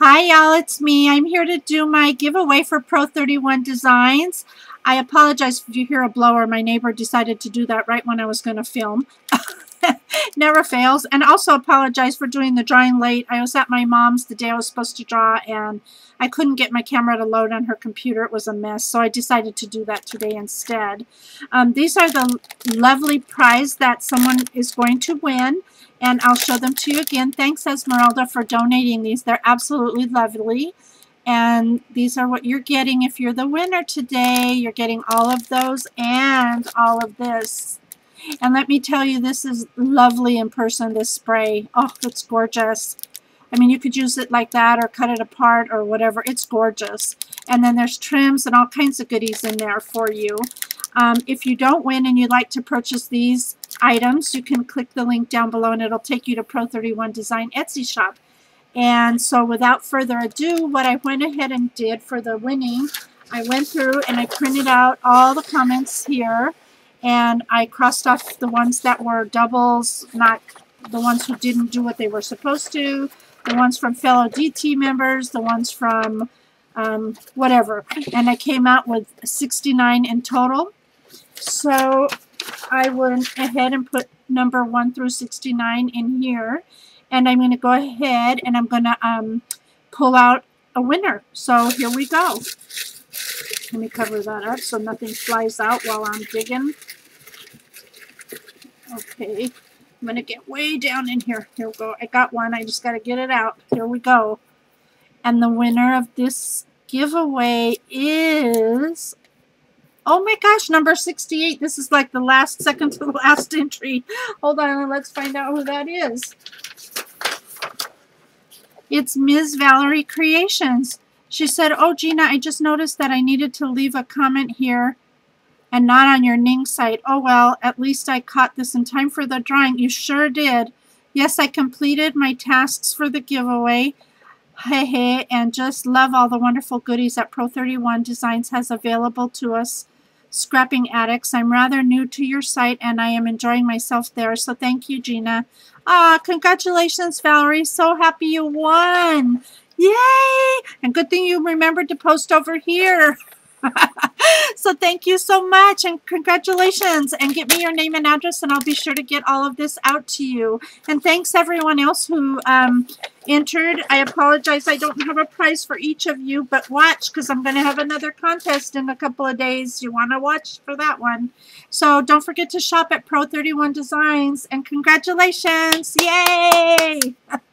Hi y'all, it's me. I'm here to do my giveaway for Pro 31 Designs. I apologize if you hear a blower. My neighbor decided to do that right when I was going to film. Never fails. And also apologize for doing the drawing late. I was at my mom's the day I was supposed to draw and I couldn't get my camera to load on her computer. It was a mess. So I decided to do that today instead. Um, these are the lovely prize that someone is going to win and I'll show them to you again. Thanks, Esmeralda, for donating these. They're absolutely lovely. And these are what you're getting if you're the winner today. You're getting all of those and all of this. And let me tell you, this is lovely in person, this spray. Oh, it's gorgeous. I mean, you could use it like that or cut it apart or whatever. It's gorgeous. And then there's trims and all kinds of goodies in there for you. Um, if you don't win and you'd like to purchase these items, you can click the link down below and it'll take you to Pro31 Design Etsy shop. And so without further ado, what I went ahead and did for the winning, I went through and I printed out all the comments here and I crossed off the ones that were doubles, not the ones who didn't do what they were supposed to, the ones from fellow DT members, the ones from um, whatever. And I came out with 69 in total. So I went ahead and put number 1 through 69 in here. And I'm going to go ahead and I'm going to um, pull out a winner. So here we go. Let me cover that up so nothing flies out while I'm digging. Okay, I'm going to get way down in here. Here we go. I got one. I just got to get it out. Here we go. And the winner of this giveaway is Oh my gosh, number 68. This is like the last second to the last entry. Hold on, let's find out who that is. It's Ms. Valerie Creations. She said, oh, Gina, I just noticed that I needed to leave a comment here and not on your Ning site. Oh, well, at least I caught this in time for the drawing. You sure did. Yes, I completed my tasks for the giveaway. Hey, hey, and just love all the wonderful goodies that Pro31 Designs has available to us Scrapping Addicts. I'm rather new to your site and I am enjoying myself there. So thank you, Gina. Ah, congratulations, Valerie. So happy you won. Yay! And good thing you remembered to post over here. so thank you so much and congratulations and get me your name and address and I'll be sure to get all of this out to you. And thanks everyone else who um, entered. I apologize I don't have a prize for each of you, but watch because I'm going to have another contest in a couple of days. You want to watch for that one. So don't forget to shop at Pro31 Designs and congratulations. Yay!